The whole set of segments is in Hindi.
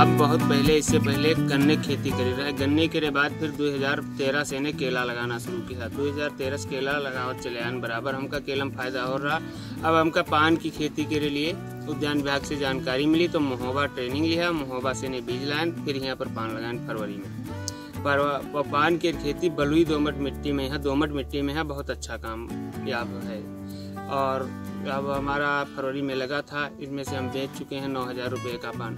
बहुत पहले, इससे पहले गन्ने की खेती करी रहे गन्ने के बाद फिर 2013 से ने केला लगाना शुरू किया। 2013 से केला लगावत चले आन, बराबर हमका केला में फ़ायदा हो रहा। अब हमका पान की खेती के लिए उद्यान विभाग से जानकारी मिली तो महोबा ट्रेनिंग लिया। महोबा से ने बीज लान फिर यहाँ पर पान लगान फरवरी में। पर पान की खेती बलुई दोमट मिट्टी में है। दोमट मिट्टी में है, बहुत अच्छा काम याब है। और अब हमारा फरवरी में लगा था इसमें से हम बेच चुके हैं नौ हज़ार रुपये का पान।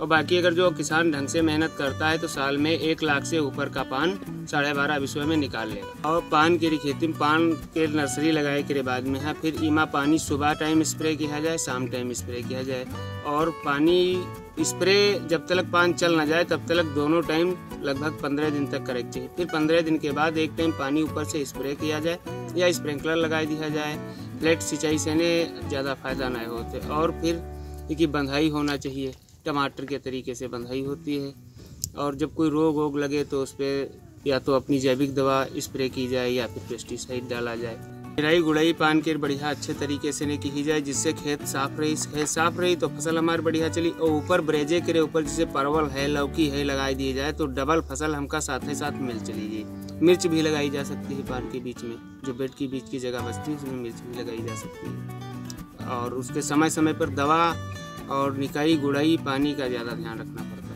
और बाकी अगर जो किसान ढंग से मेहनत करता है तो साल में एक लाख से ऊपर का पान साढ़े बारह विश्व में निकाल लेगा। और पान की खेती में पान के नर्सरी लगाए के बाद में, है, फिर इमा पानी सुबह टाइम स्प्रे किया जाए, शाम टाइम स्प्रे किया जाए। और पानी स्प्रे जब तक पान चल ना जाए, तब तक दोनों टाइम लगभग पंद्रह दिन तक करेक्ट चाहिए। फिर पंद्रह दिन के बाद एक टाइम पानी ऊपर से स्प्रे किया जाए या स्प्रिंकलर लगा दिया जाए। फ्लैट सिंचाई से ज़्यादा फ़ायदा नहीं होते और फिर की बंधाई होना चाहिए। टमाटर के तरीके से बंधाई होती है। और जब कोई रोग वोग लगे तो उस पर या तो अपनी जैविक दवा स्प्रे की जाए या फिर पेस्टिसाइड डाला जाए। निराई, गुड़ाई पान के बढ़िया अच्छे तरीके से नहीं की जाए, जिससे खेत साफ़ रही, खेत साफ़ रही तो फ़सल हमारी बढ़िया चली। और ऊपर ब्रेजे के ऊपर जैसे परवल है, लौकी है लगाई दी जाए तो डबल फ़सल हमका साथ ही साथ मिल चलेगी मिर्च भी लगाई जा सकती है पान के बीच में, जो बेड के बीच की जगह बचती है, उसमें मिर्च भी लगाई जा सकती है। और उसके समय समय पर दवा और निकाई, गुड़ाई, पानी का ज़्यादा ध्यान रखना पड़ता है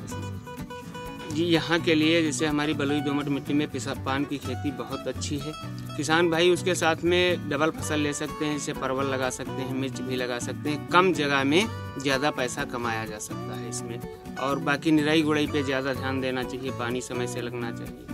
जी, यहाँ के लिए जैसे हमारी बलुई दोमट मिट्टी में पिसा पान की खेती बहुत अच्छी है। किसान भाई उसके साथ में डबल फ़सल ले सकते हैं जैसे परवल लगा सकते हैं, मिर्च भी लगा सकते हैं। कम जगह में ज़्यादा पैसा कमाया जा सकता है इसमें। और बाकी निराई, गुड़ाई पे ज़्यादा ध्यान देना चाहिए, पानी समय से लगना चाहिए।